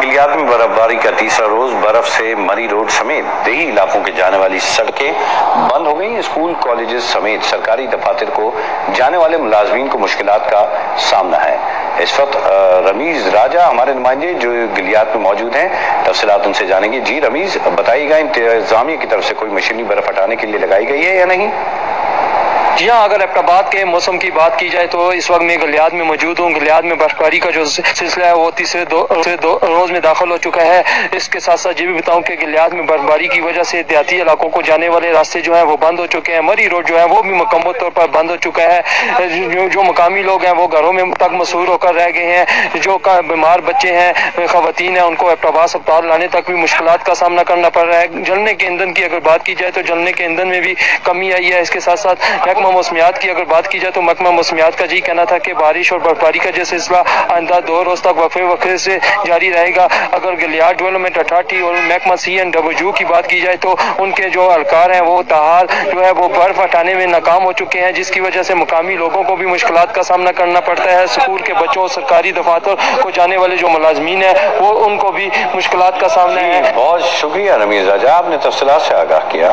बाद गिलियात में बर्फबारी का तीसरा रोज बर्फ़ से मरी रोड समेत देही इलाकों के जाने वाली सड़कें बंद हो गई। स्कूल, कॉलेजेस समेत सरकारी दफातर को जाने वाले मुलाजमीन को मुश्किल का सामना है। इस वक्त रमीज राजा हमारे नुमाइंदे जो गिलियात में मौजूद हैं तफसीत उनसे जानेंगे। जी रमीज, बताइएगा इंतजामिया की तरफ़ से कोई मशीनी बर्फ़ हटाने के लिए लगाई गई है या नहीं? जी हाँ अगर अहमदाबाद के मौसम की बात की जाए तो इस वक्त मैं गलियाद में मौजूद हूँ। गलियाद में बर्फबारी का जो सिलसिला है वो तीसरे दो, दो रोज में दाखिल हो चुका है। इसके साथ साथ ये भी बताऊँ कि गलियाद में बर्फबारी की वजह से देहाती इलाकों को जाने वाले रास्ते जो है वो बंद हो चुके हैं। मरी रोड जो है वो भी मुकम्मल तौर पर बंद हो चुका है। जो, जो मकामी लोग हैं वो घरों में तक मसूर होकर रह गए हैं। जो बीमार बच्चे हैं खातन हैं उनको अहमदाबाद अस्पताल लाने तक भी मुश्किल का सामना करना पड़ रहा है। जलने के ईंधन की अगर बात की जाए तो जलने के ईंधन में भी कमी आई है। इसके साथ साथ महकमा मौसमियात की अगर बात की जाए तो महकमा मौसमियात का जी कहना था कि बारिश और बर्फबारी का जो सिलसिला आइंदा दो रोज तक वफे वफे से जारी रहेगा। अगर गलियार डेवलपमेंट अथॉरिटी और महकमा सी एन डब्ल्यू की बात की जाए तो उनके जो अलकार हैं वो तहार जो है वो बर्फ़ हटाने में नाकाम हो चुके हैं जिसकी वजह से मुकामी लोगों को भी मुश्किल का सामना करना पड़ता है। स्कूल के बच्चों सरकारी दफातर को जाने वाले जो मुलाजमीन है वो उनको भी मुश्किल का सामना है। बहुत शुक्रिया रमीज राजा आपने तफसलात से आगाह किया।